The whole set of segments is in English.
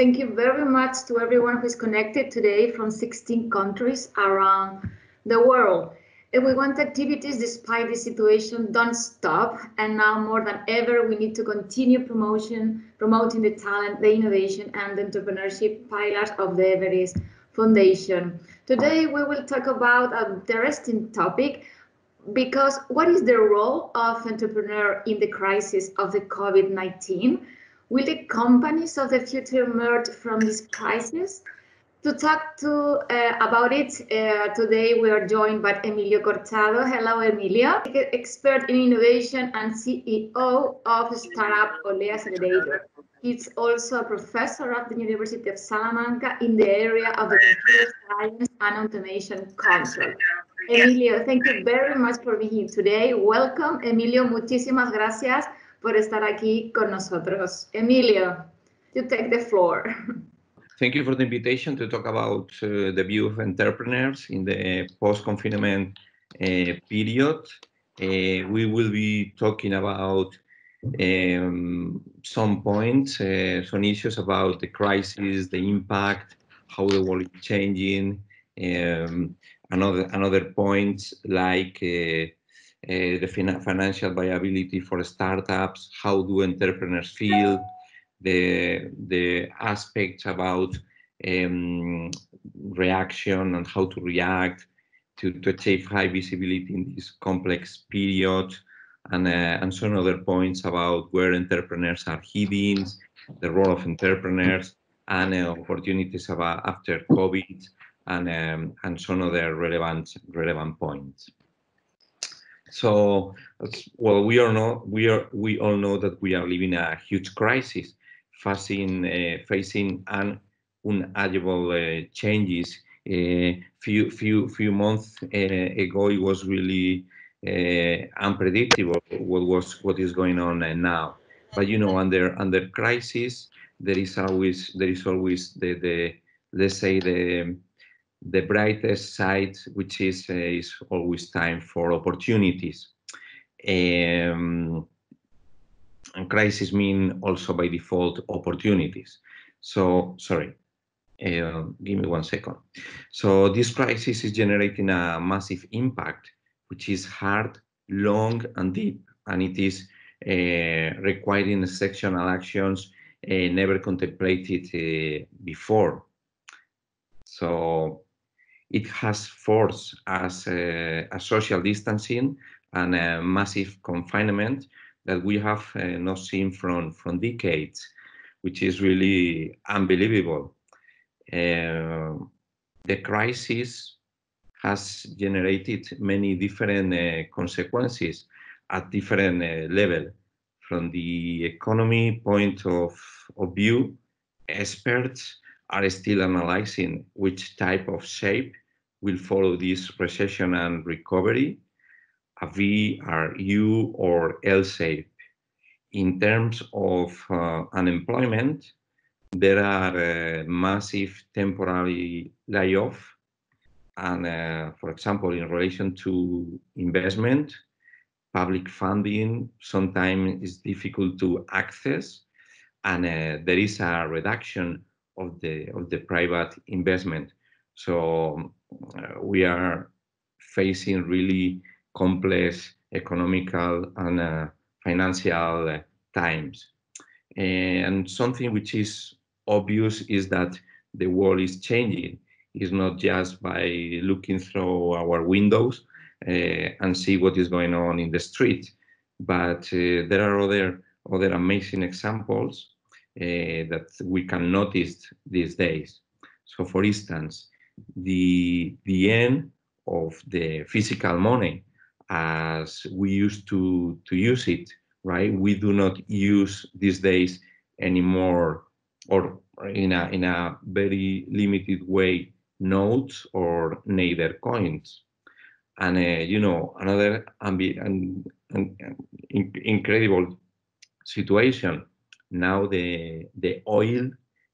Thank you very much to everyone who is connected today from 16 countries around the world. We want activities despite the situation don't stop and now more than ever we need to continue promotion promoting the talent, the innovation and the entrepreneurship pillars of the everis Foundation. Today we will talk about an interesting topic because what is the role of entrepreneur in the crisis of the COVID-19? Will the companies of the future emerge from this crisis? To talk to uh, about it uh, today, we are joined by Emilio Corchado. Hello, Emilio, expert in innovation and CEO of startup Olea Accelerator. He's also a professor at the University of Salamanca in the area of the computer science and automation control. Emilio, thank you very much for being here today. Welcome, Emilio. Muchísimas gracias por estar aquí con nosotros. Emilio, you take the floor. Thank you for the invitation to talk about uh, the view of entrepreneurs in the post-confinement uh, period. Uh, we will be talking about um, some points, uh, some issues about the crisis, the impact, how the world is changing, um, another another points like uh, the fin financial viability for startups, how do entrepreneurs feel, the, the aspects about um, reaction and how to react to, to achieve high visibility in this complex period, and, uh, and some other points about where entrepreneurs are heading, the role of entrepreneurs, and uh, opportunities about after COVID, and, um, and some other relevant, relevant points. So, well, we are not, we are, we all know that we are living a huge crisis, facing, uh, facing un, uh, changes. Uh, few, few, few months uh, ago, it was really uh, unpredictable what was, what is going on uh, now. But you know, under under crisis, there is always, there is always the, the, let's say the the brightest side, which is, uh, is always time for opportunities. Um, and crisis mean also by default opportunities. So, sorry, uh, give me one second. So this crisis is generating a massive impact, which is hard, long and deep, and it is uh, requiring exceptional actions uh, never contemplated uh, before. So it has forced us uh, a social distancing and a massive confinement that we have uh, not seen from, from decades, which is really unbelievable. Uh, the crisis has generated many different uh, consequences at different uh, level. From the economy point of, of view, experts are still analyzing which type of shape will follow this recession and recovery, a V, R, U, or L shape. In terms of uh, unemployment, there are uh, massive temporary layoff, and uh, for example, in relation to investment, public funding sometimes is difficult to access, and uh, there is a reduction of the of the private investment. So uh, we are facing really complex economical and uh, financial uh, times. And something which is obvious is that the world is changing. It's not just by looking through our windows uh, and see what is going on in the street, but uh, there are other other amazing examples that we can notice these days. So, for instance, the, the end of the physical money as we used to, to use it, right? We do not use these days anymore or in a, in a very limited way notes or neither coins. And, uh, you know, another ambi and, in incredible situation. Now the, the oil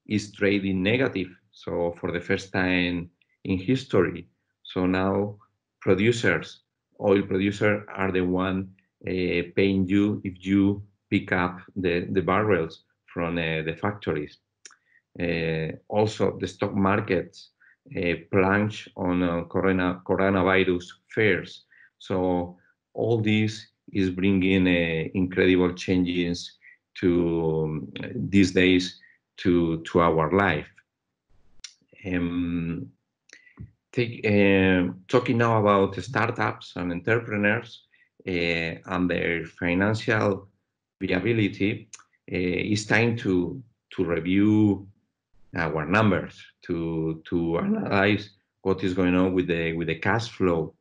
is trading negative. So for the first time in history. So now producers, oil producers are the one uh, paying you if you pick up the, the barrels from uh, the factories. also, the stock market plunge on corona, coronavirus fears. So all this is bringing incredible changes to these days to to our life. Um, take, uh, talking now about startups and entrepreneurs uh, and their financial viability, uh, it's time to to review our numbers, to to analyze what is going on with the with the cash flow.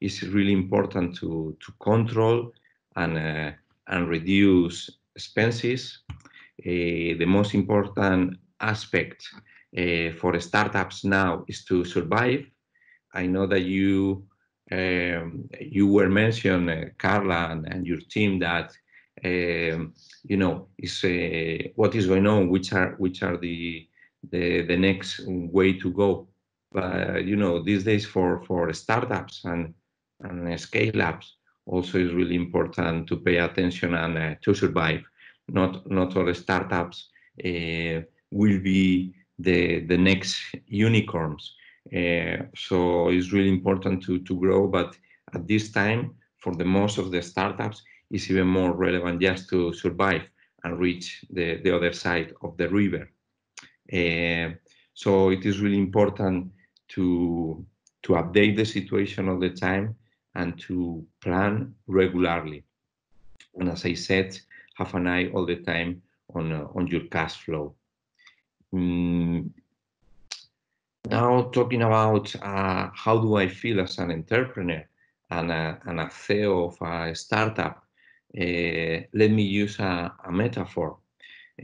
It's really important to to control and uh, and reduce expenses. Uh, the most important aspect uh, for startups now is to survive. I know that you um, you were mentioned, uh, Carla, and, and, your team that um, you know is uh, what is going on, which are which are the the the next way to go. But you know these days for for startups and and scale ups also is really important to pay attention and uh, to survive. Not not all startups uh, will be the the next unicorns. Uh, so it's really important to to grow, but at this time, for the most of the startups, it's even more relevant just to survive and reach the, the other side of the river. Uh, so it is really important to to update the situation all the time and to plan regularly. And as I said, have an eye all the time on uh, on your cash flow. Mm. Now talking about uh, how do I feel as an entrepreneur and a, and a CEO of a startup, uh, let me use a, a metaphor.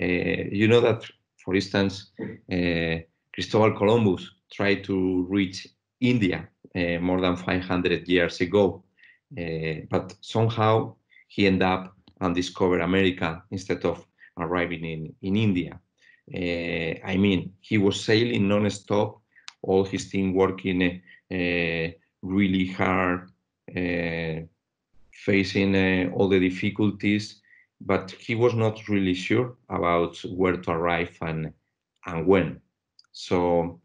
Uh, you know that, for instance, uh, Cristobal Columbus tried to reach India uh, more than 500 years ago, uh, but somehow he ended up and discovered America instead of arriving in, in India. Uh, I mean, he was sailing non-stop, all his team working really hard, facing uh, all the difficulties, but he was not really sure about where to arrive and and when. So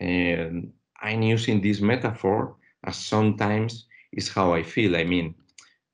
um, I'm using this metaphor as sometimes is how I feel. I mean,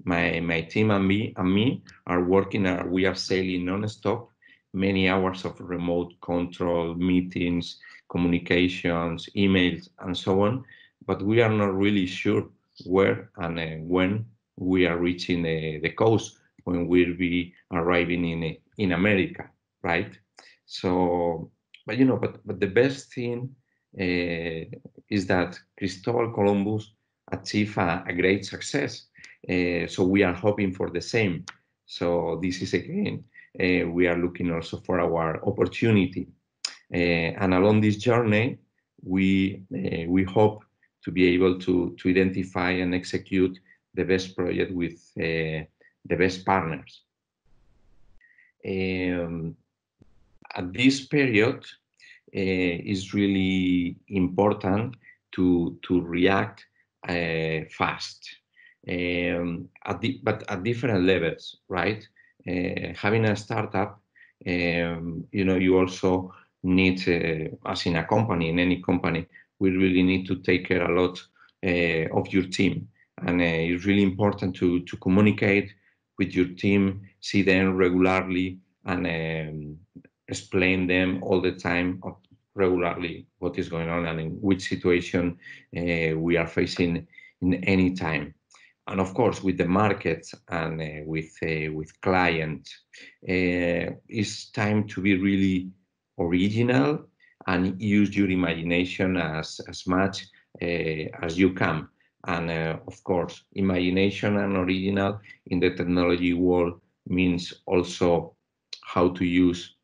my my team and me and me are working. Uh, we are sailing non-stop, many hours of remote control, meetings, communications, emails, and so on. But we are not really sure where and uh, when we are reaching uh, the coast when we'll be arriving in in America, right? So, but you know, but but the best thing uh, is that Cristobal Columbus achieved a, a great success. Uh, so we are hoping for the same. So this is again, uh, we are looking also for our opportunity. And along this journey, we we hope to be able to to identify and execute the best project with uh, the best partners. Um, at this period, is really important to to react uh, fast, um, at but at different levels, right? Uh, having a startup, um, you know, you also need, uh, as in a company, in any company, we really need to take care a lot uh, of your team and uh, it's really important to to communicate with your team, see them regularly, and um, explain them all the time regularly what is going on and in which situation uh, we are facing in any time. And of course with the market and uh, with uh, with clients uh, it's time to be really original and use your imagination as as much uh, as you can. And uh, of course, imagination and original in the technology world means also how to use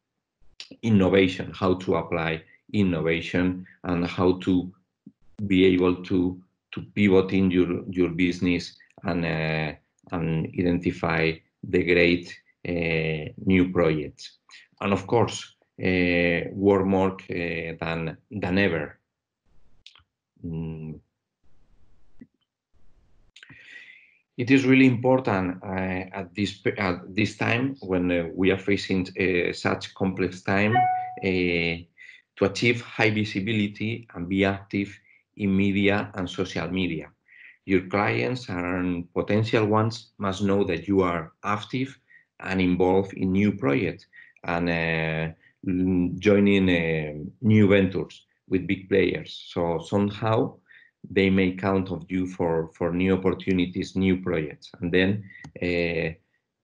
innovation, how to apply innovation, and how to be able to to pivot in your your business and uh, and identify the great uh, new projects. And of course, uh, work more uh, than than ever. Mm it is really important uh, at this at this time when uh, we are facing uh, such complex time to achieve high visibility and be active in media and social media. Your clients and potential ones must know that you are active and involved in new projects and uh, joining uh, new ventures with big players. So somehow they may count on you for, for new opportunities, new projects, and then uh,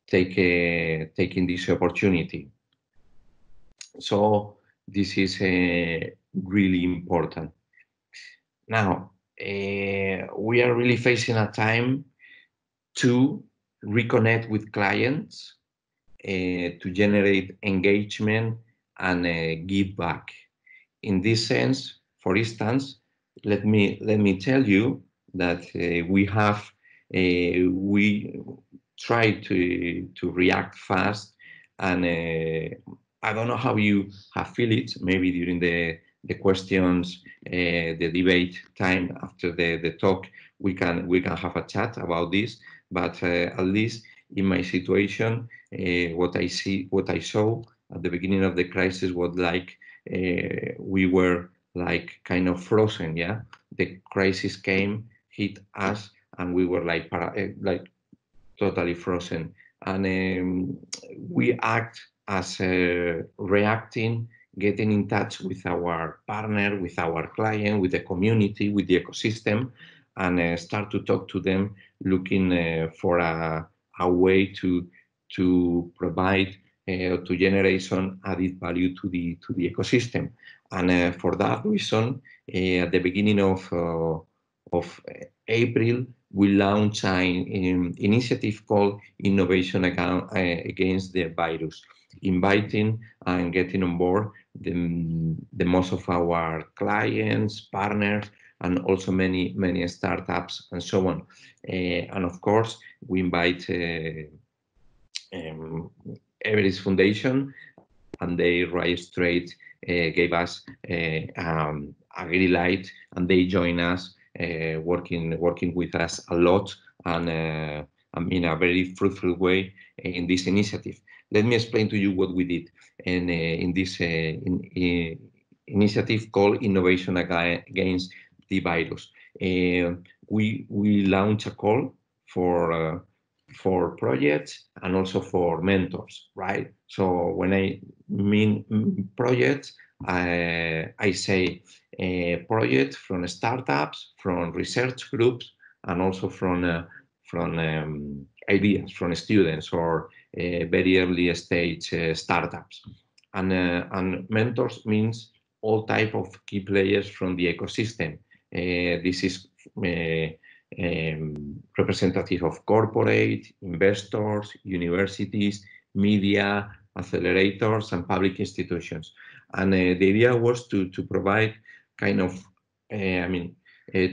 take uh, taking this opportunity. So this is uh, really important. Now, uh, we are really facing a time to reconnect with clients, uh, to generate engagement and uh, give back. In this sense, for instance, let me let me tell you that uh, we have uh, we try to to react fast and uh, I don't know how you have feel it maybe during the the questions uh, the debate time after the the talk we can we can have a chat about this but uh, at least in my situation uh, what I see what I saw at the beginning of the crisis was like we were like kind of frozen. Yeah, the crisis came, hit us, and we were like para, eh, like totally frozen. And um, we act as uh, reacting, getting in touch with our partner, with our client, with the community, with the ecosystem, and uh, start to talk to them, looking uh, for a, a way to to provide uh, to generate some added value to the to the ecosystem. And uh, for that reason, uh, at the beginning of of April, we launched an initiative called Innovation Against the Virus, inviting and getting on board the, the most of our clients, partners, and also many many startups and so on. Uh, and of course, we invite uh, um, everis Foundation, and they right straight uh, gave us uh, um, a green light, and they join us uh, working working with us a lot and in a very fruitful way in this initiative. Let me explain to you what we did in in this in, in initiative called Innovation Against the Virus. Uh, we we launched a call for uh, for projects and also for mentors, right? So when I mean projects, I, I say a project from startups, from research groups, and also from uh, from um, ideas from students or uh, very early stage uh, startups. And and mentors means all type of key players from the ecosystem. This is um, representative of corporate, investors, universities, media, accelerators, and public institutions. And uh, the idea was to, to provide kind of, uh, I mean,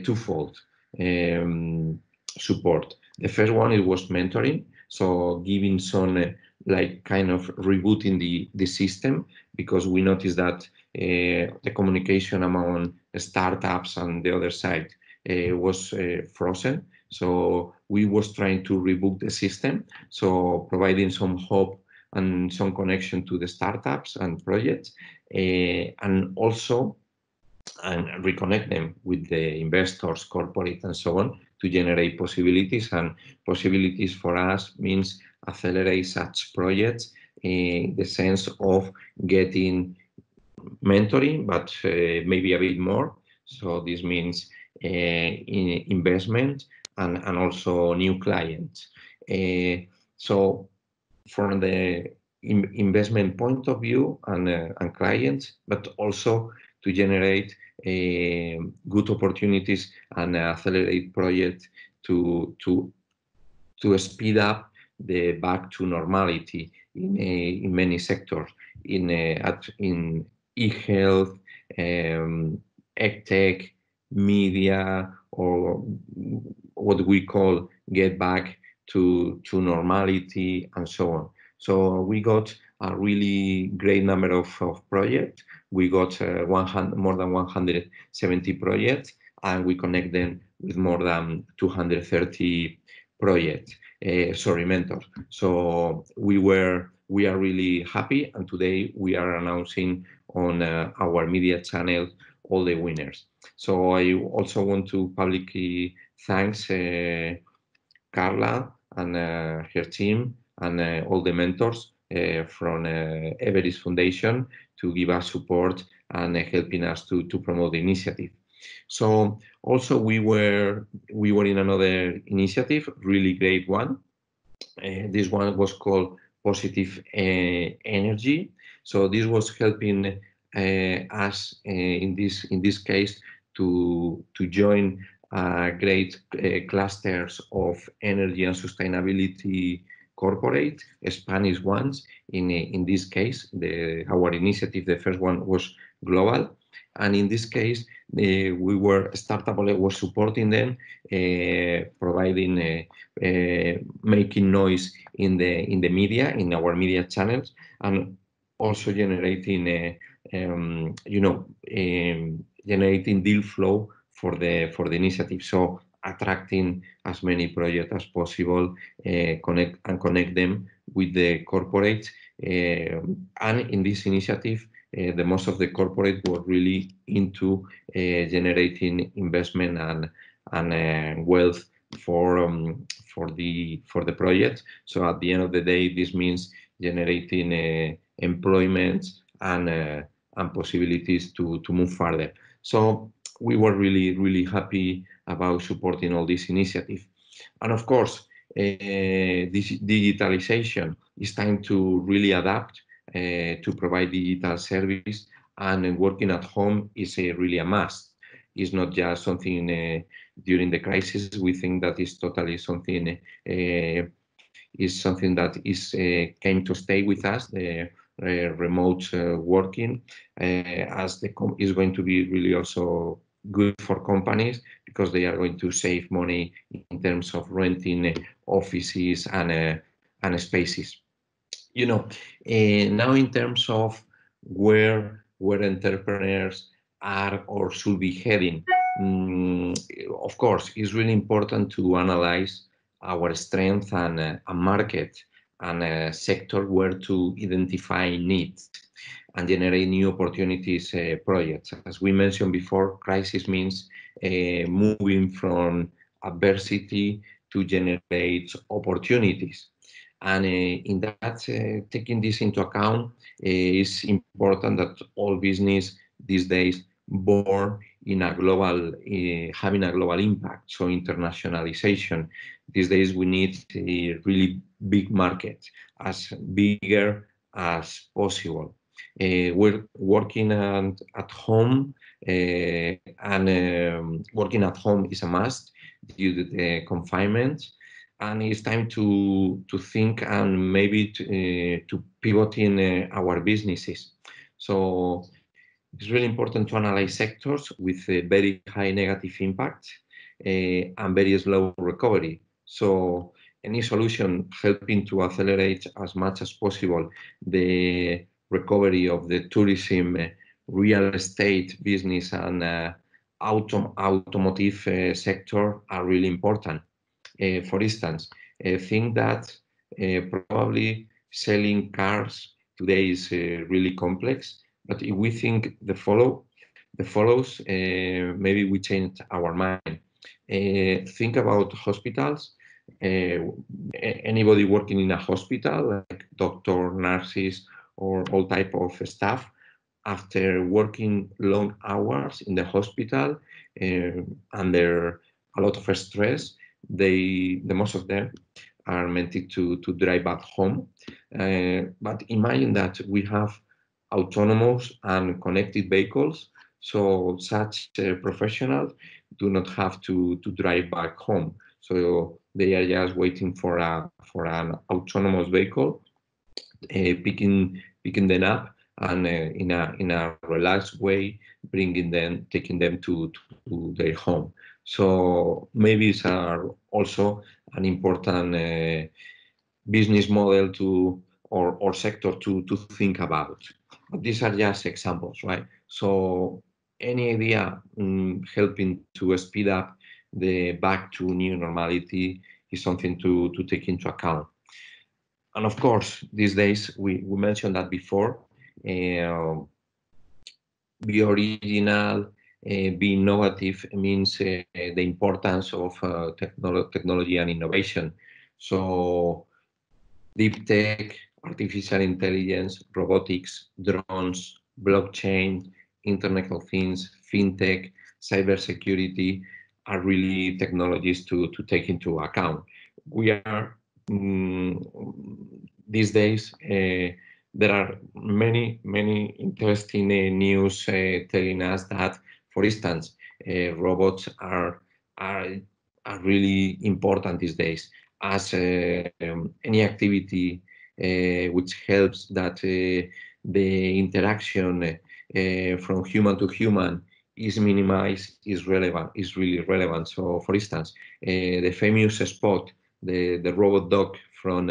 twofold um, support. The first one, it was mentoring. So giving some uh, like kind of rebooting the, the system because we noticed that uh, the communication among startups and the other side uh, was uh, frozen. So we was trying to reboot the system, so providing some hope and some connection to the startups and projects, uh, and also and reconnect them with the investors, corporate, and so on to generate possibilities. And possibilities for us means accelerate such projects in the sense of getting mentoring, but uh, maybe a bit more. So this means in investment and, and also new clients. Eh, so from the in investment point of view and, uh, and clients, but also to generate uh, good opportunities and accelerate projects to to to speed up the back to normality in uh, in many sectors in at in e-health, um, tech media or what we call get back to, to normality and so on. So we got a really great number of, of projects. We got uh, 100, more than 170 projects and we connect them with more than 230 projects, uh, sorry, mentors. So we were, we are really happy and today we are announcing on uh, our media channel all the winners. So I also want to publicly thanks uh, Carla and uh, her team and uh, all the mentors from everis Foundation to give us support and helping us to, to promote the initiative. So also we were we were in another initiative, really great one. Uh, this one was called Positive uh, Energy. So this was helping us in this in this case to to join great clusters of energy and sustainability corporate Spanish ones. In in this case, the our initiative, the first one was global, and in this case, uh, we were startup was supporting them, uh, providing, uh, uh, making noise in the in the media, in our media channels, and also generating, uh, um, you know, um, generating deal flow for the for the initiative. So attracting as many projects as possible, uh, connect and connect them with the corporate. and in this initiative, uh, the most of the corporate were really into uh, generating investment and and uh, wealth for um, for the for the project. So at the end of the day, this means generating uh, employment and uh, and possibilities to to move further. So we were really really happy about supporting all this initiative, and of course, uh, this digitalization is time to really adapt uh, to provide digital service and working at home is a, really a must. It's not just something uh, during the crisis. We think that is totally something uh, is something that is came to stay with us. The remote working as the is going to be really also good for companies because they are going to save money in terms of renting offices and uh, and spaces. You know, uh, now in terms of where where entrepreneurs are or should be heading, um, of course, it's really important to analyze our strength and uh, a market and a sector where to identify needs and generate new opportunities uh, projects. As we mentioned before, crisis means uh, moving from adversity to generate opportunities. And uh, in that, uh, taking this into account, uh, it's important that all business these days born in a global, having a global impact. So internationalization. These days we need a really big market, as bigger as possible. Uh, we're working at, at home uh, and um, working at home is a must due to the confinement and it's time to to think and maybe to, uh, to pivot in uh, our businesses. So it's really important to analyze sectors with a very high negative impact uh, and very slow recovery. So any solution helping to accelerate as much as possible the recovery of the tourism, uh, real estate business, and uh, auto automotive uh, sector are really important. Uh, for instance, I think that probably selling cars today is really complex, but if we think the follow, the follows, maybe we change our mind. think about hospitals. anybody working in a hospital, like doctor, nurses, or all type of staff, after working long hours in the hospital uh, under a lot of stress, they the most of them are meant to to drive back home. Uh, but imagine that we have autonomous and connected vehicles, so such uh, professionals do not have to to drive back home. So they are just waiting for a for an autonomous vehicle, uh, picking picking them up and uh, in a in a relaxed way, bringing them, taking them to, to their home. So maybe it's also an important uh, business model to or, or sector to, to think about. These are just examples, right? So any idea um, helping to speed up the back to new normality is something to, to take into account. And of course, these days, we, we mentioned that before, uh, be original, uh, be innovative means uh, the importance of uh, technolo technology and innovation. So deep tech, artificial intelligence, robotics, drones, blockchain, Internet of Things, fintech, cybersecurity are really technologies to, to take into account. We are um, these days uh, there are many many interesting uh, news uh, telling us that, for instance, uh, robots are are are really important these days as uh, um, any activity which helps that the interaction from human to human is minimized is relevant is really relevant so for instance the famous spot the the robot dog from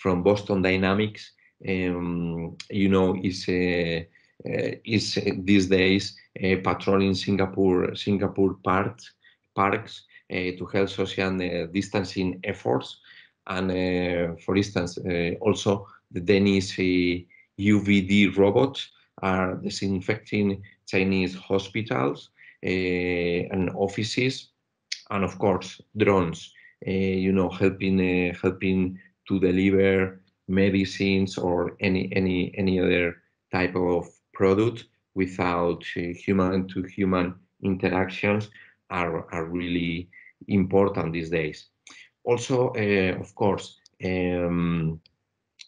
from Boston Dynamics, um, you know, is uh, uh, is uh, these days patrolling Singapore Singapore parks parks to help social distancing efforts. And for instance, also the Danish UVD robots are disinfecting Chinese hospitals and offices, and of course drones. Uh, you know, helping uh, helping to deliver medicines or any any any other type of product without uh, human to human interactions are, are really important these days. Also, uh, of course, um,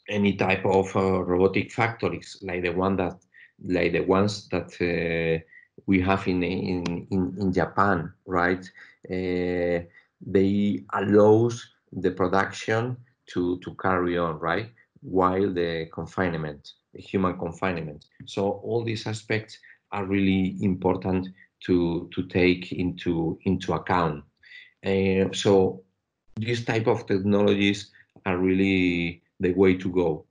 any type of uh, robotic factories like the one that like the ones that uh, we have in, in in in Japan, right? Uh, they allows the production to, to carry on, right? While the confinement, the human confinement. So all these aspects are really important to, to take into, into account. Uh, so these type of technologies are really the way to go.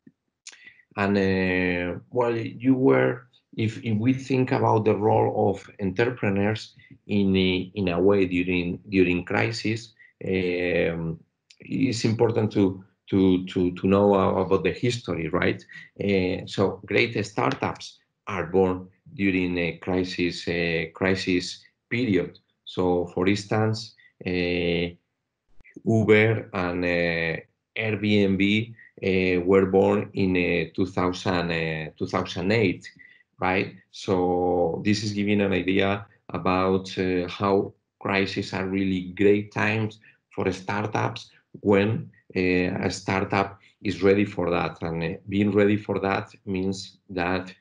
And uh, well, you were, if, if we think about the role of entrepreneurs in a, in a way during during crisis, um, it's important to to to to know about the history, right? Uh, so great startups are born during a crisis uh, crisis period. So, for instance, uh, Uber and uh, Airbnb uh, were born in eh, 2000, 2008, right? So this is giving an idea about how crises are really great times for startups when a startup is ready for that. And being ready for that means that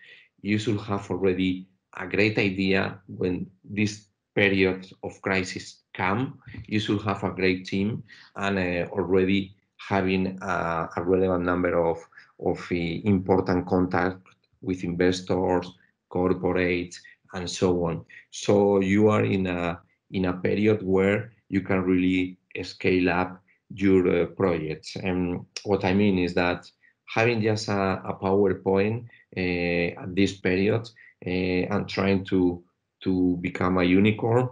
you should have already a great idea when this period of crisis come. You should have a great team and uh, already having a, a, relevant number of, of uh, important contact with investors, corporates, and so on. So you are in a in a period where you can really scale up your uh, projects. And what I mean is that having just a, a PowerPoint uh, at this period uh, and trying to to become a unicorn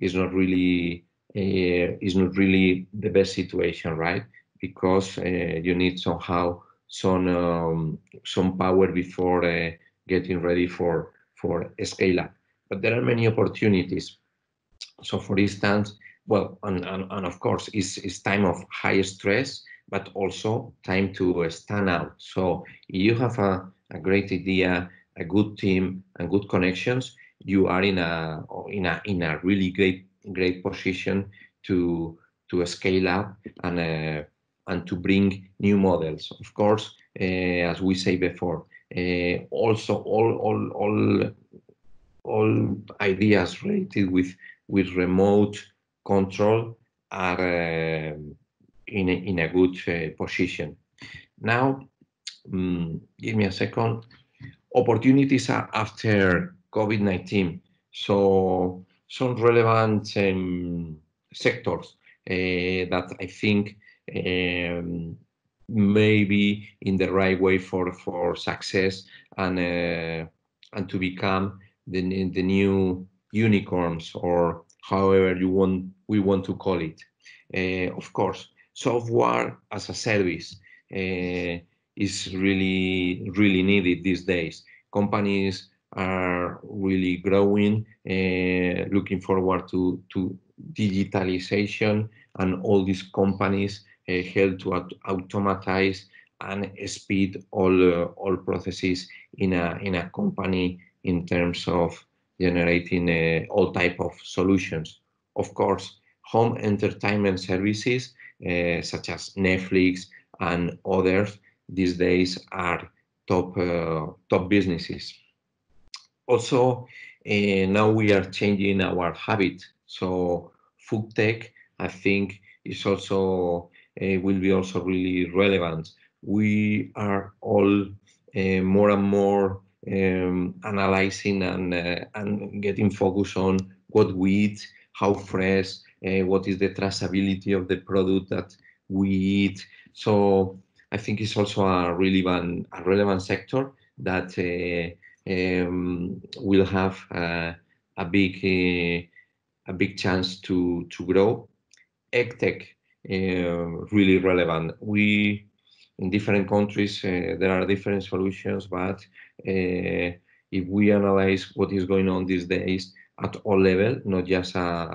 is not really uh, is not really the best situation, right? Because uh, you need somehow some um, some power before uh, getting ready for for scale up. But there are many opportunities. So, for instance, well, and, and, and of course, it's, it's time of high stress, but also time to stand out. So you have a, a great idea, a good team, and good connections, you are in a in a in a really great great position to to scale up and uh, and to bring new models. Of course, uh, as we say before, uh, also all all all all ideas related with with remote control are uh, in, a, in a good uh, position. Now, um, give me a second. Opportunities are after COVID-19. So some relevant um, sectors uh, that I think um, may be in the right way for, for success and, uh, and to become the, the new unicorns or however you want we want to call it. Uh, of course, software as a service uh, is really really needed these days. Companies are really growing, uh, looking forward to, to digitalization and all these companies uh, help to automatize and speed all uh, all processes in a in a company in terms of generating uh, all type of solutions. Of course, home entertainment services uh, such as Netflix and others these days are top uh, top businesses. Also, uh, now we are changing our habit. So food tech, I think, is also uh, will be also really relevant. We are all uh, more and more um, analyzing and and getting focus on what we eat, how fresh, what is the traceability of the product that we eat. So I think it's also a relevant a relevant sector that uh, um, will have a big uh, a big chance to to grow. EdTech uh, really relevant. We in different countries uh, there are different solutions, but uh, if we analyze what is going on these days at all level, not just uh,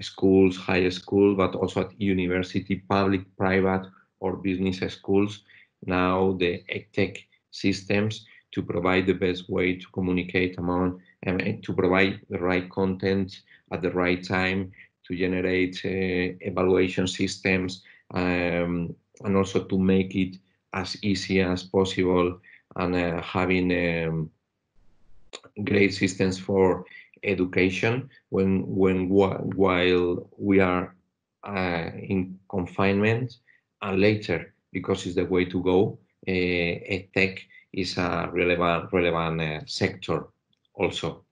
schools, high school, but also at university, public, private, or business schools. Now the EdTech systems to provide the best way to communicate among and to provide the right content at the right time to generate uh, evaluation systems um, and also to make it as easy as possible and uh, having um, great systems for education when when while we are uh, in confinement and later because it's the way to go uh, tech is a relevant relevant uh, sector also.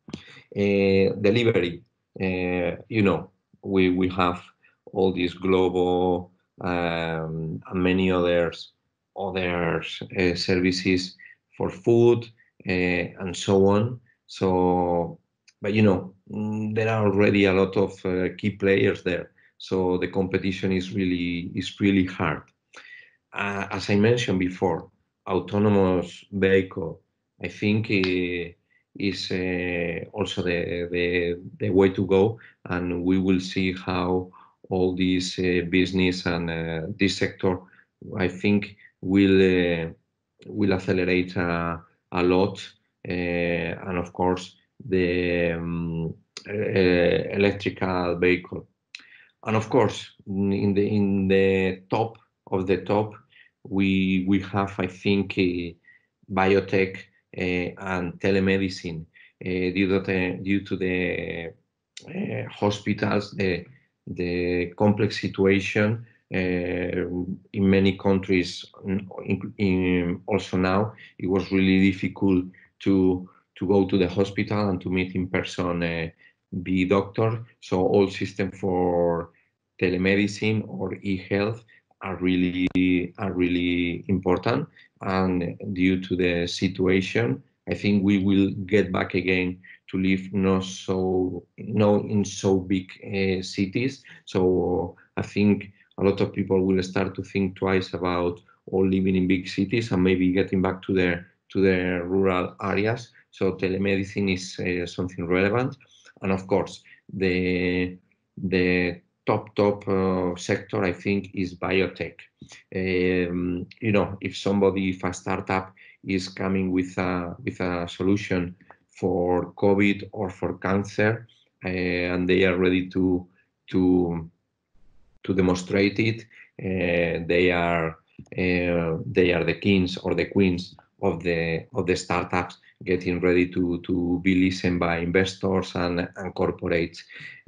Uh, delivery uh, you know we we have all these global um, and many others other uh, services for food and so on. So but you know mm, there are already a lot of key players there. So the competition is really is really hard. Uh, as i mentioned before autonomous vehicle i think is uh, also the, the, the way to go and we will see how all this uh, business and uh, this sector i think will uh, will accelerate a lot and of course the um, electrical vehicle. And of course in the in the top of the top we we have i think biotech uh, and telemedicine uh, due to the, due to the uh, hospitals, the, the complex situation in many countries, in, in also now, it was really difficult to to go to the hospital and to meet in person uh, the doctor. So all systems for telemedicine or e-health are really are really important. And due to the situation i think we will get back again to live not so no in so big uh, cities. So i think a lot of people will start to think twice about all living in big cities and maybe getting back to their to their rural areas. So telemedicine is uh, something relevant. And of course the the top top uh, sector I think is biotech. Um, you know, if somebody, if a startup is coming with a with a solution for COVID or for cancer, uh, and they are ready to to to demonstrate it, uh, they are uh, they are the kings or the queens of the of the startups getting ready to, to be listened by investors and, and corporates.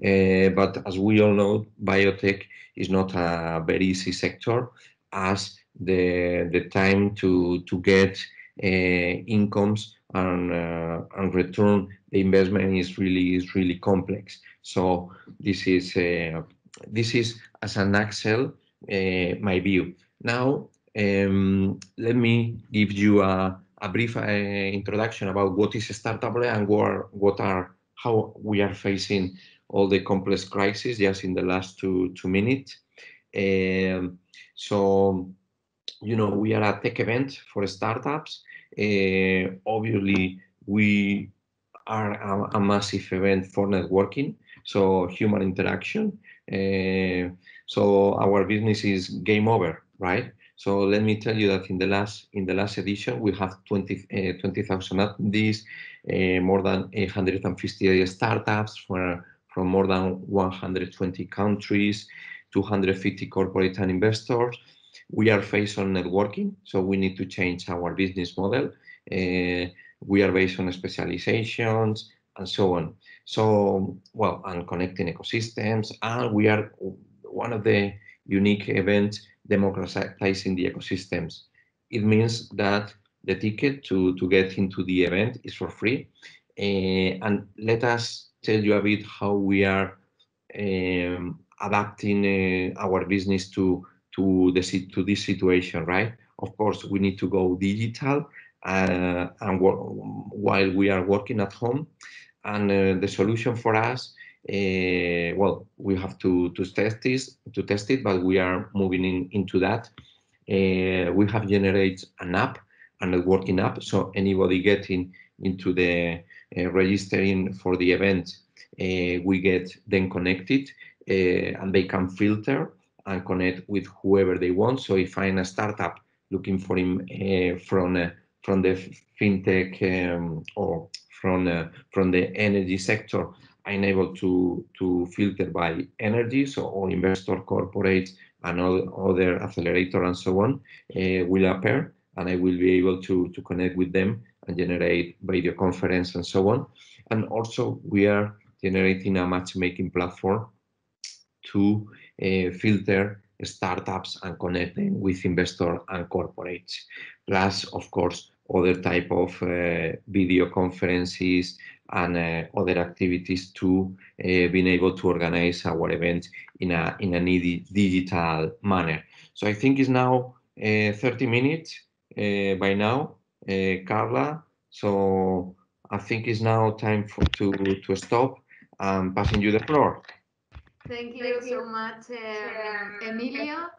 Uh, but as we all know, biotech is not a very easy sector as the, the time to, to get uh, incomes and, uh, and return the investment is really is really complex. So this is uh, this is as an Excel uh, my view. Now um, let me give you a a brief uh, introduction about what is a startup and what, what are how we are facing all the complex crises just in the last two two minutes. Um, so, you know, we are a tech event for startups. Uh, obviously, we are a, a, massive event for networking, so human interaction. Uh, so our business is game over, right? So let me tell you that in the last in the last edition we have 20 uh, 20,000 attendees, uh, more than 150 startups from from more than 120 countries, 250 corporate and investors. We are based on networking, so we need to change our business model. Uh, we are based on specializations and so on. So, well, and connecting ecosystems, and we are one of the unique events democratizing the ecosystems. It means that the ticket to, to get into the event is for free. Uh, and let us tell you a bit how we are um, adapting uh, our business to to the to this situation, right? Of course, we need to go digital, uh, and while we are working at home, and the solution for us, uh, well, we have to to test this to test it, but we are moving in, into that. Uh, we have generated an app, a networking app, so anybody getting into the uh, registering for the event, we get then connected and they can filter and connect with whoever they want. So if I'm a startup looking for him from from the fintech um, or from from the energy sector, I'm able to to filter by energy. So all investor, corporates, and other accelerator and so on uh, will appear, and I will be able to to connect with them and generate video conference and so on. And also we are generating a matchmaking platform to uh, filter startups and connect them with investor and corporates. Plus, of course, other type of uh, video conferences and uh, other activities to uh, being able to organize our events in a in a digital manner. So I think it's now uh, 30 minutes uh, by now, uh, Carla. So I think it's now time for to to stop. I'm passing you the floor. Thank you, so much, uh, Emilio.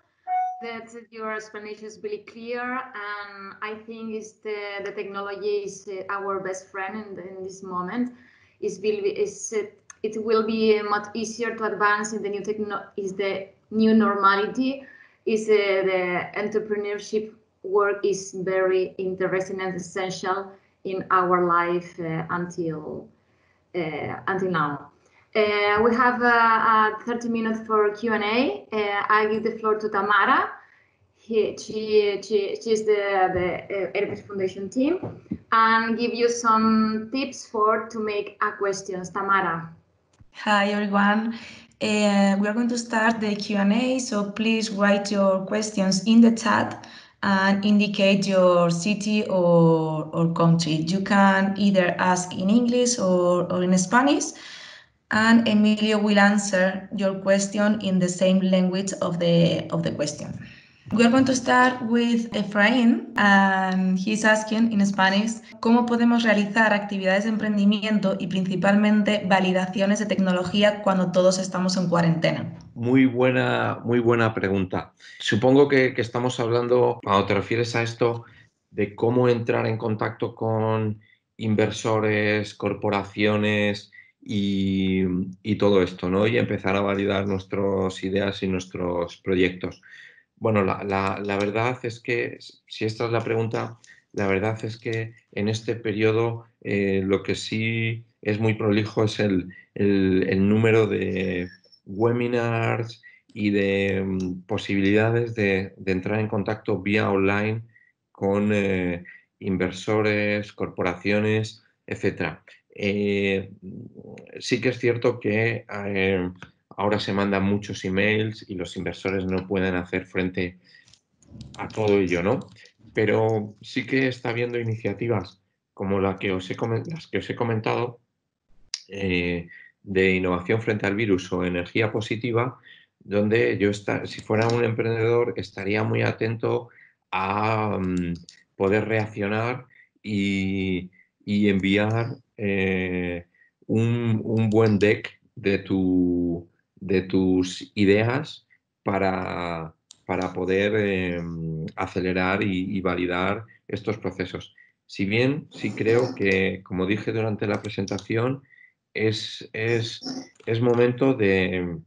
That your explanation is really clear, and I think is the, the technology is uh, our best friend in, in this moment. It, it will be much easier to advance in the new techno is the new normality. Is uh, the entrepreneurship work is very interesting and essential in our life uh, until uh, until now. Uh, we have uh, 30 minutes for Q&A. Uh, I give the floor to Tamara. He, she, she, she's the, the everis Foundation team and give you some tips for to make a questions. Tamara. Hi, everyone. Uh, we are going to start the Q&A, so please write your questions in the chat and indicate your city or, or country. You can either ask in English or, or in Spanish, and Emilio will answer your question in the same language of the, of the question. We are going to start with Efraín, and he's asking in Spanish, ¿cómo podemos realizar actividades de emprendimiento y principalmente validaciones de tecnología cuando todos estamos en cuarentena? Muy buena, muy buena pregunta. Supongo que, que estamos hablando, cuando te refieres a esto, de cómo entrar en contacto con inversores, corporaciones, y, todo esto, ¿no? Y empezar a validar nuestras ideas y nuestros proyectos. Bueno, la, verdad es que, si esta es la pregunta, la verdad es que en este periodo eh, lo que sí es muy prolijo es el, número de webinars y de mm, posibilidades de, entrar en contacto vía online con eh, inversores, corporaciones, etcétera. Eh, sí que es cierto que eh, ahora se mandan muchos emails y los inversores no pueden hacer frente a todo ello, ¿no? Pero sí que está habiendo iniciativas como la que os he, las que os he comentado eh, de innovación frente al virus o energía positiva, donde yo, si fuera un emprendedor, estaría muy atento a mm, poder reaccionar y enviar eh, un, buen deck de, tu, de tus ideas para, para poder em, acelerar y, validar estos procesos. Si bien sí creo que, como dije durante la presentación, es, es, es momento de,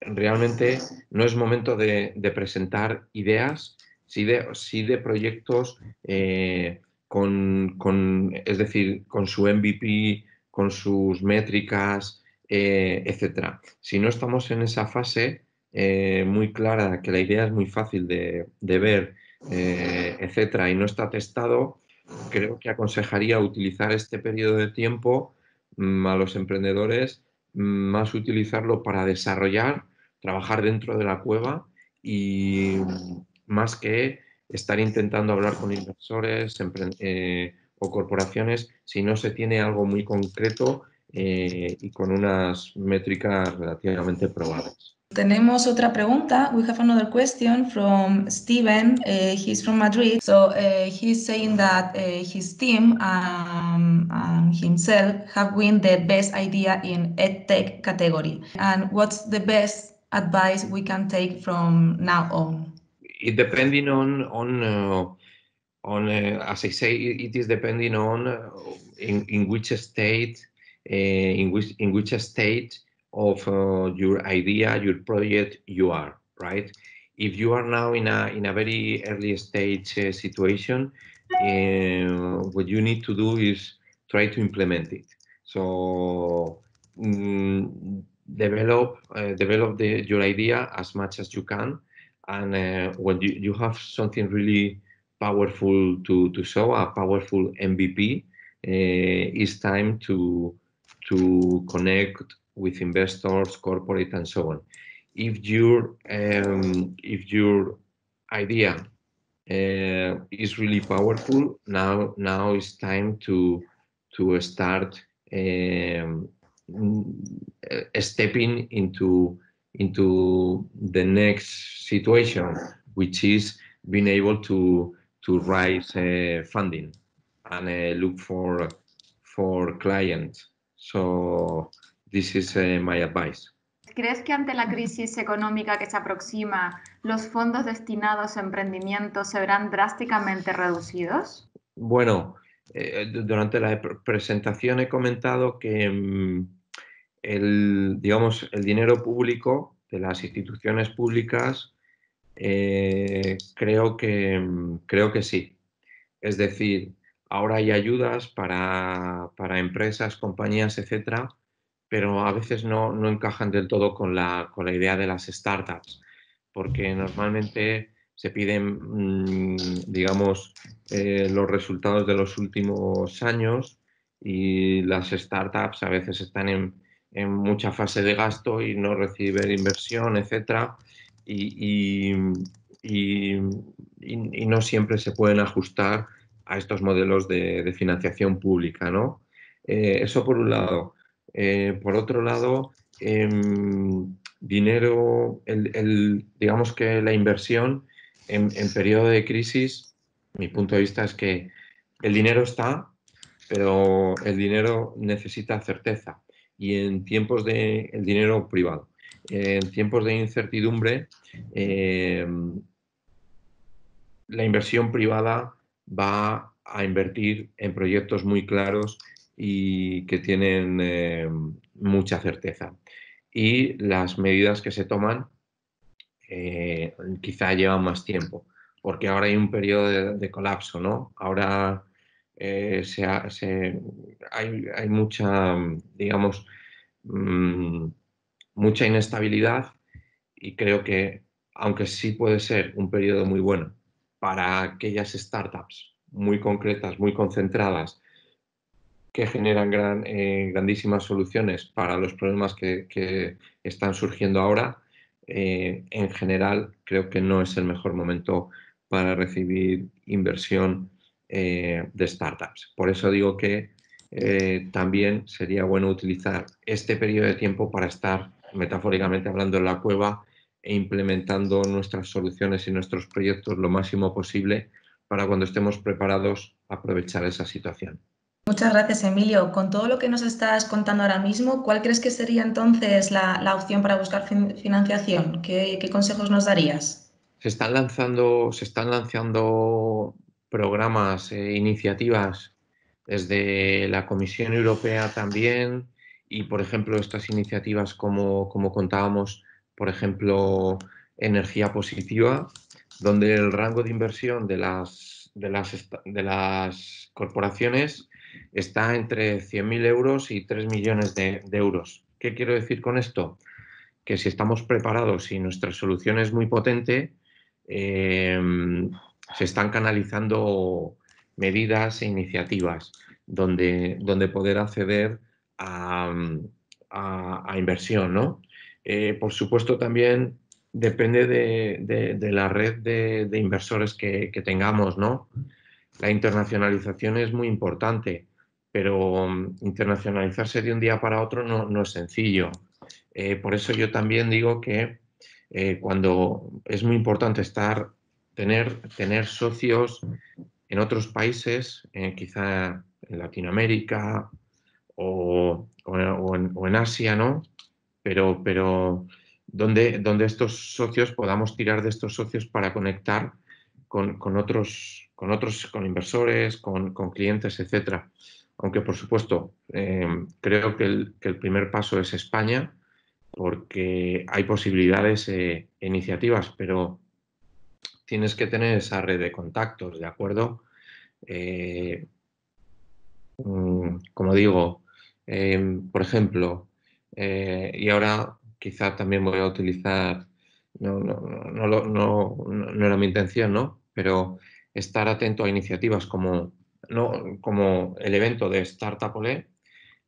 realmente no es momento de, presentar ideas, sí de, de proyectos eh, con, con, es decir, con su MVP, con sus métricas, eh, etcétera. Si no estamos en esa fase eh, muy clara, que la idea es muy fácil de, ver, eh, etcétera, y no está testado, creo que aconsejaría utilizar este periodo de tiempo mm, a los emprendedores, mm, más utilizarlo para desarrollar, trabajar dentro de la cueva y mm, más que estar intentando hablar con inversores o corporaciones si no se tiene algo muy concreto eh, y con unas métricas relativamente probadas. Tenemos otra pregunta. We have another question from Steven. Uh, he's from Madrid. So uh, he's saying that uh, his team um, and himself have won the best idea in EdTech category. And what's the best advice we can take from now on? It depending on on uh, on uh, as I say, it is depending on uh, in in which state uh, in which in which state of uh, your idea, your project you are, right? If you are now in a in a very early stage uh, situation, what you need to do is try to implement it. So mm, develop develop the, your idea as much as you can and uh, when you, you have something really powerful to, to show a powerful mvp uh, it's time to to connect with investors, corporate, and so on. If your um, if your idea uh, is really powerful, now now it's time to to start um, stepping into into the next situation, which is being able to to raise uh, funding and uh, look for for clients So, this is uh, my advice. ¿Crees que ante la crisis económica que se aproxima, los fondos destinados a emprendimiento se verán drásticamente reducidos? Bueno, eh, durante la presentación he comentado que mm, el, digamos, el dinero público de las instituciones públicas eh, creo, que, mm, creo que sí. Es decir, Ahora hay ayudas para, empresas, compañías, etcétera, pero a veces no, encajan del todo con la, con la, idea de las startups, porque normalmente se piden, mm, digamos, eh, los resultados de los últimos años y las startups a veces están en, mucha fase de gasto y no reciben inversión, etcétera, y, y no siempre se pueden ajustar a estos modelos de, financiación pública, ¿no? Eh, eso por un lado. Eh, por otro lado, em, dinero, el, digamos que la inversión en, periodo de crisis, mi punto de vista es que el dinero está, pero el dinero necesita certeza. Y en tiempos de el dinero privado, en tiempos de incertidumbre, em, la inversión privada va a invertir en proyectos muy claros y que tienen eh, mucha certeza. Y las medidas que se toman eh, quizá llevan más tiempo, porque ahora hay un periodo de, colapso, ¿no? Ahora eh, hay, mucha, digamos, mm, mucha inestabilidad y creo que, aunque sí puede ser un periodo muy bueno para aquellas startups muy concretas, muy concentradas, que generan eh, grandísimas soluciones para los problemas que, están surgiendo ahora, eh, en general creo que no es el mejor momento para recibir inversión eh, de startups. Por eso digo que también sería bueno utilizar este periodo de tiempo para estar, metafóricamente hablando, en la cueva e implementando nuestras soluciones y nuestros proyectos lo máximo posible para cuando estemos preparados aprovechar esa situación. Muchas gracias, Emilio. Con todo lo que nos estás contando ahora mismo, ¿cuál crees que sería entonces la, opción para buscar financiación? ¿Qué, consejos nos darías? Se están lanzando, se están lanzando programas e iniciativas desde la Comisión Europea también y, por ejemplo, estas iniciativas como, como contábamos, por ejemplo, energía positiva, donde el rango de inversión de las, de las, de las corporaciones está entre 100.000 euros y 3 millones de, euros. ¿Qué quiero decir con esto? Que si estamos preparados y nuestra solución es muy potente, em, se están canalizando medidas e iniciativas donde, donde poder acceder a, inversión. ¿no? Eh, por supuesto, también depende de, la red de, inversores que, tengamos, ¿no? La internacionalización es muy importante, pero mm, internacionalizarse de un día para otro no, es sencillo. Eh, por eso yo también digo que eh, cuando es muy importante estar, tener, socios en otros países, eh, quizá en Latinoamérica o, en, Asia, ¿no? Pero, pero donde, donde estos socios podamos tirar de estos socios para conectar con, otros, con otros, con inversores, con, clientes, etcétera. Aunque, por supuesto, eh, creo que el, primer paso es España, porque hay posibilidades e iniciativas, pero tienes que tener esa red de contactos, ¿de acuerdo? Eh, mm, como digo, por ejemplo, y ahora quizá también voy a utilizar, no, no, no, era mi intención, ¿no? Pero estar atento a iniciativas como, no, como el evento de Startup Olé,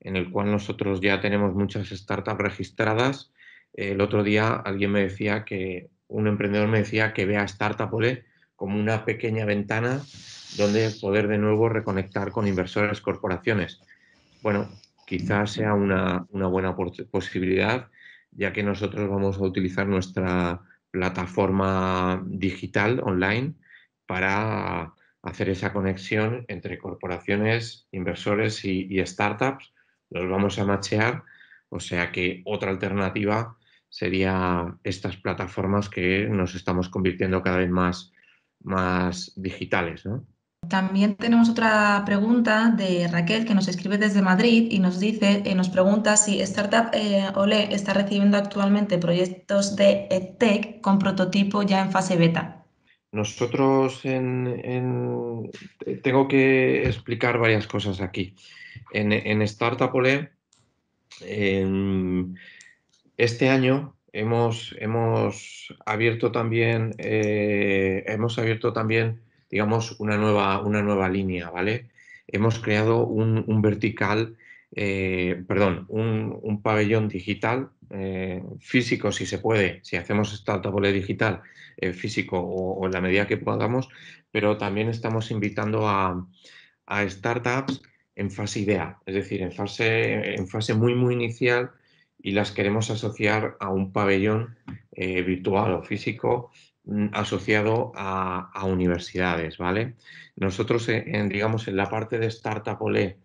en el cual nosotros ya tenemos muchas startups registradas. El otro día alguien me decía que, un emprendedor me decía que vea Startup Olé como una pequeña ventana donde poder de nuevo reconectar con inversores, corporaciones. Bueno, quizás sea una, una buena posibilidad ya que nosotros vamos a utilizar nuestra plataforma digital online para hacer esa conexión entre corporaciones, inversores y, startups. Los vamos a machear, o sea que otra alternativa sería estas plataformas que nos estamos convirtiendo cada vez más, más digitales. ¿no? También tenemos otra pregunta de Raquel que nos escribe desde Madrid y nos dice, eh, nos pregunta si Startup eh, Ole está recibiendo actualmente proyectos de EdTech con prototipo ya en fase beta. Nosotros tengo que explicar varias cosas aquí. En, Startup Ole, este año hemos, hemos abierto también, eh, hemos abierto también digamos, una nueva, una nueva línea, ¿vale? Hemos creado un, vertical, eh, perdón, un, pabellón digital, eh, físico si se puede, si hacemos startup digital, eh, físico o, en la medida que podamos, pero también estamos invitando a, startups en fase idea, es decir, en fase, en fase muy, muy inicial y las queremos asociar a un pabellón virtual o físico Mm, asociado a, universidades, ¿vale? Nosotros, en, digamos, en la parte de Startup Olé,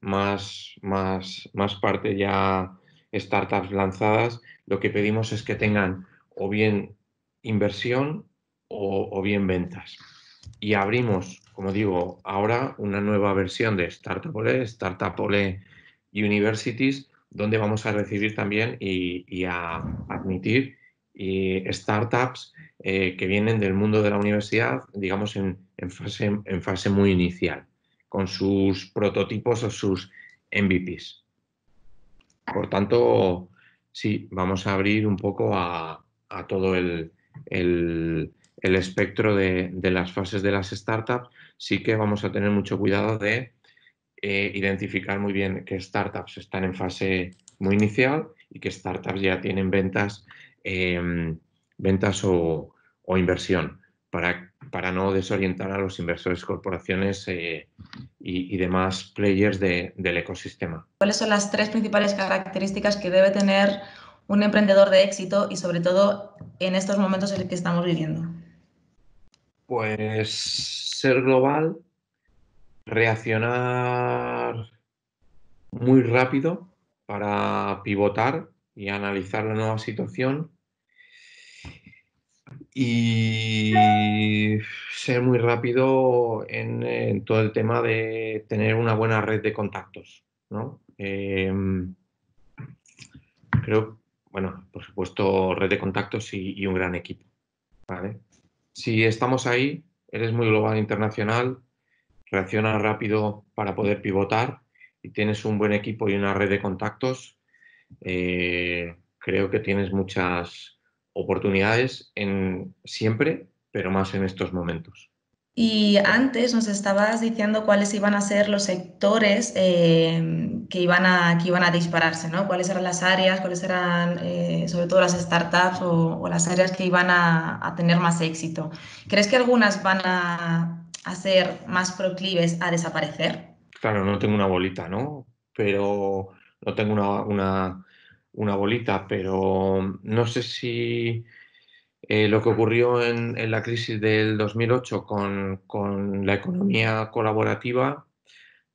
más, más, más parte ya startups lanzadas, lo que pedimos es que tengan o bien inversión o, bien ventas. Y abrimos, como digo, ahora una nueva versión de Startup Olé, Startup Olé Universities, donde vamos a recibir también y, a admitir y startups eh, que vienen del mundo de la universidad, digamos, en, fase, en fase muy inicial, con sus prototipos o sus MVPs. Por tanto, sí, vamos a abrir un poco a, todo el, espectro de, las fases de las startups. Sí que vamos a tener mucho cuidado de eh, identificar muy bien qué startups están en fase muy inicial y qué startups ya tienen ventas Em, ventas o, inversión, para, para, no desorientar a los inversores, corporaciones eh, y, demás players del ecosistema. ¿Cuáles son las tres principales características que debe tener un emprendedor de éxito y sobre todo en estos momentos en los que estamos viviendo? Pues ser global, reaccionar muy rápido para pivotar y analizar la nueva situación y ser muy rápido en, todo el tema de tener una buena red de contactos, ¿no? Em, creo, bueno, por supuesto, red de contactos y, un gran equipo, ¿vale? Si estamos ahí, eres muy global internacional, reacciona rápido para poder pivotar y tienes un buen equipo y una red de contactos, eh, creo que tienes muchas oportunidades en siempre, pero más en estos momentos. Y antes nos estabas diciendo cuáles iban a ser los sectores eh, que, iban a, que iban a dispararse, ¿no? Cuáles eran las áreas, cuáles eran eh, sobre todo las startups o, las áreas que iban a, tener más éxito. ¿Crees que algunas van a, ser más proclives a desaparecer? Claro, no tengo una bolita, ¿no? Pero no tengo una, una bolita, pero no sé si eh, lo que ocurrió en, la crisis del 2008 con, la economía colaborativa,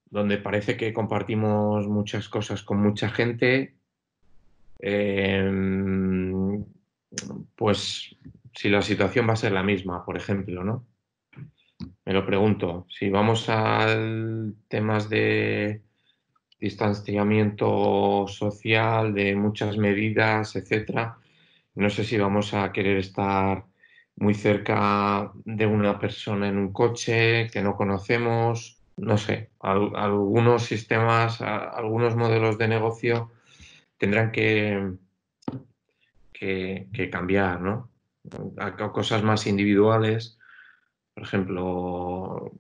donde parece que compartimos muchas cosas con mucha gente, em, pues si la situación va a ser la misma, por ejemplo, ¿no? Me lo pregunto. Si vamos a temas de distanciamiento social, de muchas medidas, etcétera, no sé si vamos a querer estar muy cerca de una persona en un coche que no conocemos. No sé, algunos sistemas, algunos modelos de negocio tendrán que, que, cambiar, ¿no? cosas más individuales, por ejemplo,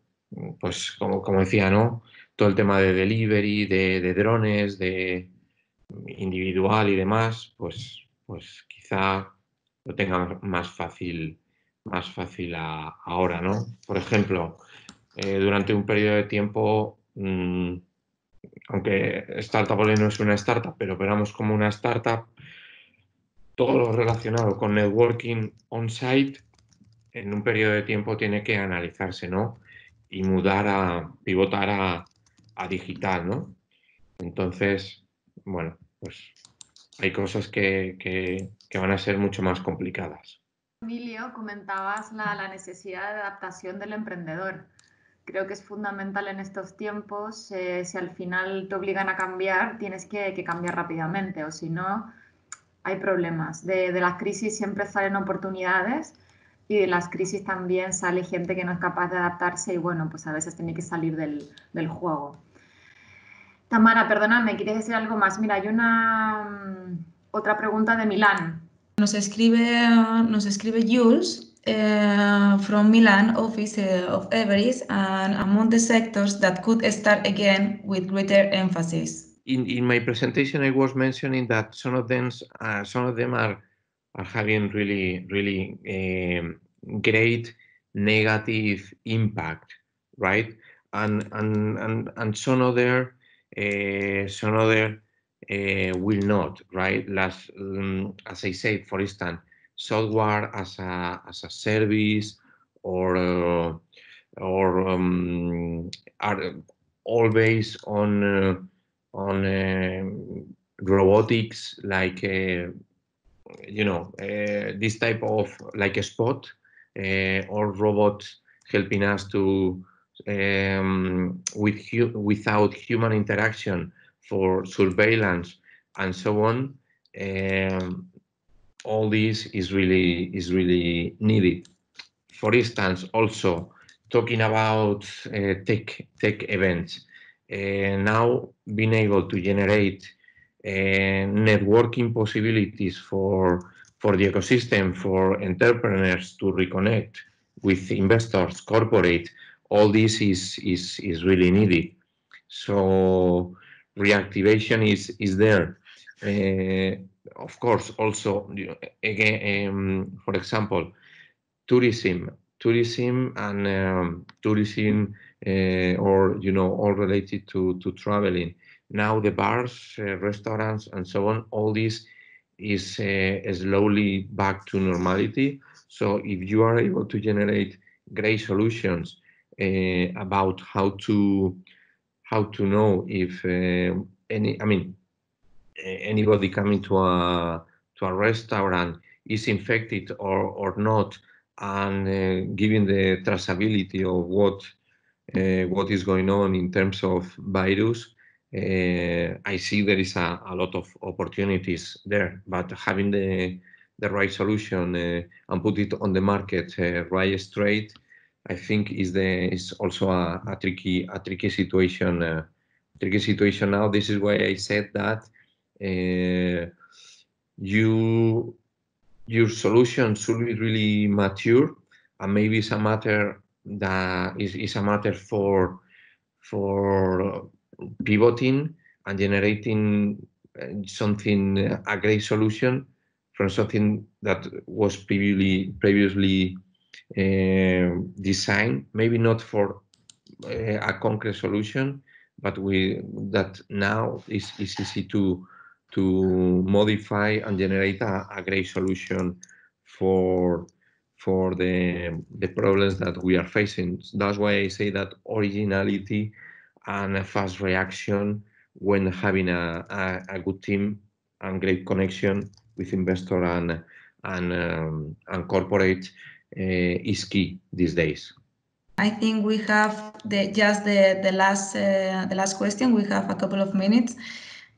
pues como, como, decía, ¿no? Todo el tema de delivery, de, de drones, de individual y demás, pues, pues lo tenga más fácil, más fácil ahora, ¿no? Por ejemplo, eh, durante un periodo de tiempo, mm, aunque Startup no es una startup, pero operamos como una startup, todo lo relacionado con networking on-site en un periodo de tiempo tiene que analizarse, ¿no? Y mudar a, pivotar a, digital, ¿no? Entonces, bueno, pues hay cosas que, que, van a ser mucho más complicadas. Emilio, comentabas la, necesidad de adaptación del emprendedor. Creo que es fundamental en estos tiempos. Eh, si al final te obligan a cambiar, tienes que, cambiar rápidamente, o si no, hay problemas. De, de, las crisis siempre salen oportunidades y de las crisis también sale gente que no es capaz de adaptarse y bueno, pues a veces tiene que salir del, del juego. Tamara, perdóname, ¿quieres decir algo más? Mira, hay una mm, otra pregunta de Milán. Nos escribe, nos escribe Jules uh, from Milan office uh, of Everest and among the sectors that could start again with greater emphasis. In, in my presentation, I was mentioning that some of them, uh, some of them are, are having really, really um, great negative impact, right? And and and and some other uh, some other uh, will not, right? Las, um, as I said, for instance, software as a as a service or uh, or um, are based on uh, on um, robotics, like uh, you know uh, this type of like a spot or robots helping us to um, with hu without human interaction for surveillance and so on. Um, all this is really is really needed. For instance, also talking about uh, tech tech events. Uh, now being able to generate uh, networking possibilities for for the ecosystem for entrepreneurs to reconnect with investors, corporate, all this is is is really needed. So reactivation is is there. Uh, of course, also again, um, for example, tourism, tourism and um, tourism, uh, or you know, all related to to traveling. Now the bars, uh, restaurants, and so on, all this is uh, slowly back to normality. So if you are able to generate great solutions uh, about how to how to know if uh, any I mean anybody coming to a to a restaurant is infected or or not and uh, given the traceability of what uh, what is going on in terms of virus, I see there is a, a, lot of opportunities there. But having the the right solution uh, and put it on the market uh, right straight, I think is the is also a, a tricky a tricky situation uh, tricky situation now. This is why I said that you your solution should be really mature and maybe it's a matter that is, is a matter for for pivoting and generating uh, something a great solution from something that was previously previously uh, designed maybe not for uh, a concrete solution but we that now is, is easy to to modify and generate a, a great solution for for the the problems that we are facing. That's why I say that originality and a fast reaction when having a, a, a good team and great connection with investor and and um, and corporate uh, is key these days. I think we have the just the the last uh, the last question. We have a couple of minutes.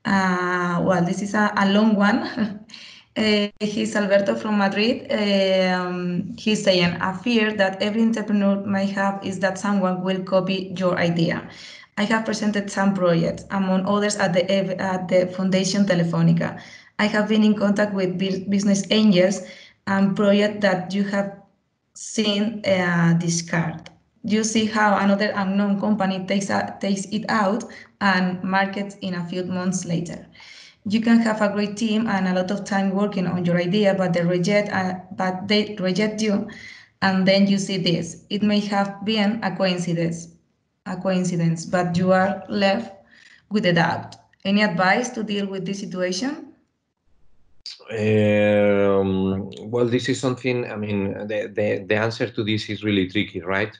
Uh, well, this is a, a long one. Uh, he's Alberto from Madrid. Um, he's saying a fear that every entrepreneur might have is that someone will copy your idea. I have presented some projects, among others at the at the Foundation Telefonica. I have been in contact with business angels and projects that you have seen uh, discard you see how another unknown company takes, a, takes it out and markets in a few months later. You can have a great team and a lot of time working on your idea, but they reject, uh, but they reject you, and then you see this. It may have been a coincidence, a coincidence, but you are left with a doubt. Any advice to deal with this situation? Um, well, this is something. I mean, the, the the answer to this is really tricky, right?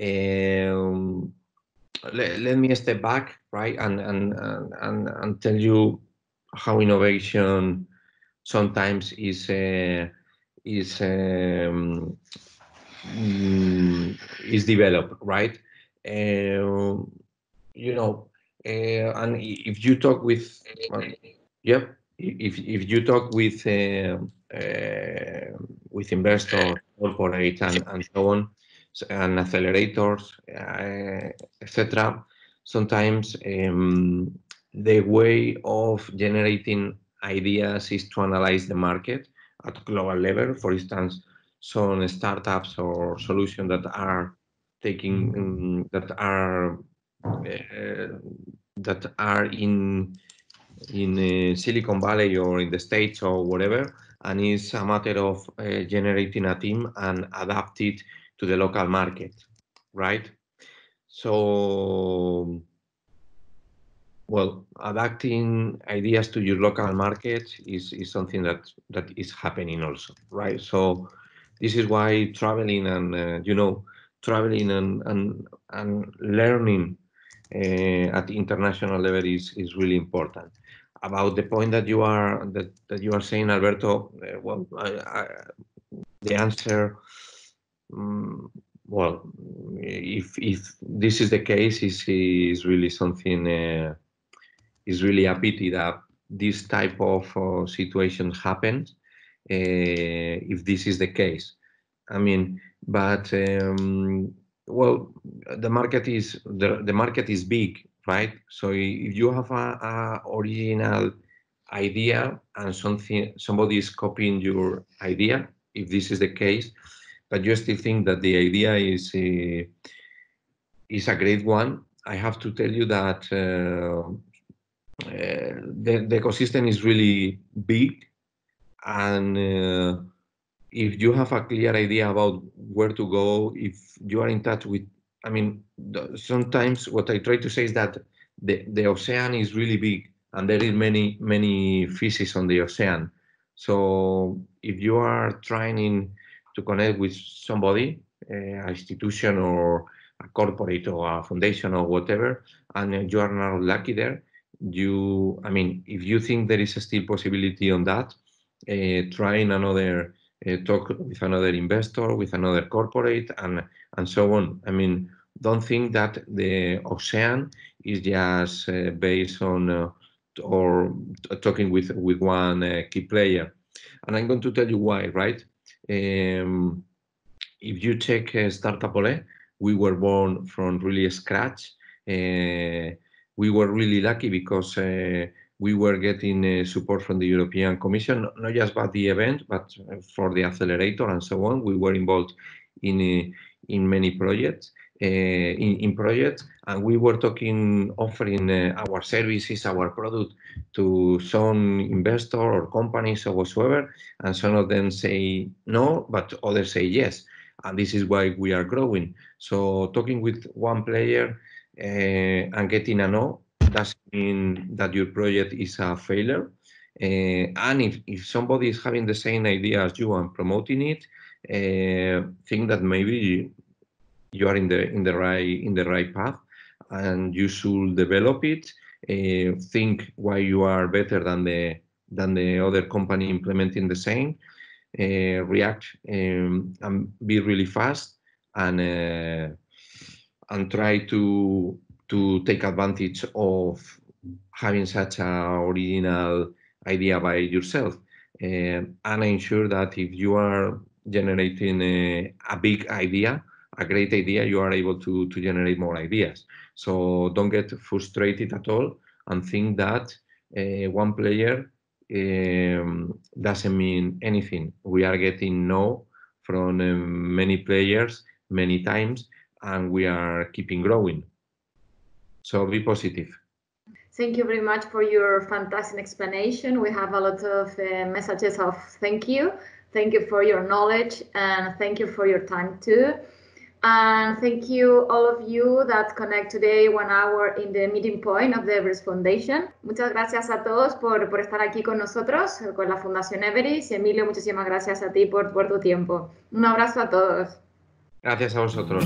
Um, let, let, me step back, right, and, and, and, and tell you how innovation sometimes is uh, is um, mm, is developed, right? Uh, you know, uh, and if you talk with, yep, if if you talk with uh, uh, with investors, corporate, and, and so on, and accelerators, etc. Sometimes um, the way of generating ideas is to analyze the market at global level. For instance, some startups or solutions that are taking um, that are uh, that are in in uh, Silicon Valley or in the States or whatever, and it's a matter of uh, generating a team and adapt it to the local market, right? So, well, adapting ideas to your local market is, is something that, that is happening also, right? So this is why traveling and, uh, you know, traveling and, and, and learning uh, at the international level is, is really important. About the point that you are that, that you are saying, Alberto, uh, well, I, I, the answer Mm, well, if if this is the case, is is really something uh, is really a pity that this type of uh, situation happens. Uh, if this is the case, I mean, but um, well, the market is the the market is big, right? So if you have a, a original idea and something somebody is copying your idea, if this is the case, but you still think that the idea is a, uh, is a great one, I have to tell you that uh, uh, the, the, ecosystem is really big, and uh, if you have a clear idea about where to go, if you are in touch with, I mean, sometimes what I try to say is that the, the ocean is really big, and there is many many fishes on the ocean. So if you are trying in to connect with somebody, an institution or a corporate or a foundation or whatever, and you are not lucky there, you, I mean, if you think there is a still possibility on that, uh, trying another uh, talk with another investor, with another corporate, and and so on. I mean, don't think that the ocean is just uh, based on uh, or talking with with one uh, key player. And I'm going to tell you why, right? Um, if you take uh, Startup Ole, we were born from really scratch. Uh, we were really lucky because uh, we were getting uh, support from the European Commission, not just about the event, but for the accelerator and so on. We were involved in uh, in many projects. Uh, in, in, projects and we were talking offering uh, our services our product to some investor or companies or whatsoever and some of them say no but others say yes and this is why we are growing so talking with one player uh, and getting a no doesn't mean that your project is a failure uh, and if, if somebody is having the same idea as you and promoting it uh, think that maybe you are in the in the right in the right path and you should develop it uh, think why you are better than the than the other company implementing the same react um, and be really fast and and try to to take advantage of having such a original idea by yourself and I'm sure that if you are generating a, a big idea a great idea, you are able to, to generate more ideas. So don't get frustrated at all and think that uh, one player um, doesn't mean anything. We are getting no from um, many players many times and we are keeping growing. So be positive. Thank you very much for your fantastic explanation. We have a lot of uh, messages of thank you. Thank you for your knowledge and thank you for your time too. And thank you all of you that connect today one hour in the meeting point of the everis Foundation. Muchas gracias a todos por, por estar aquí con nosotros, con la Fundación everis. Emilio, muchísimas gracias a ti por, por tu tiempo. Un abrazo a todos. Gracias a vosotros.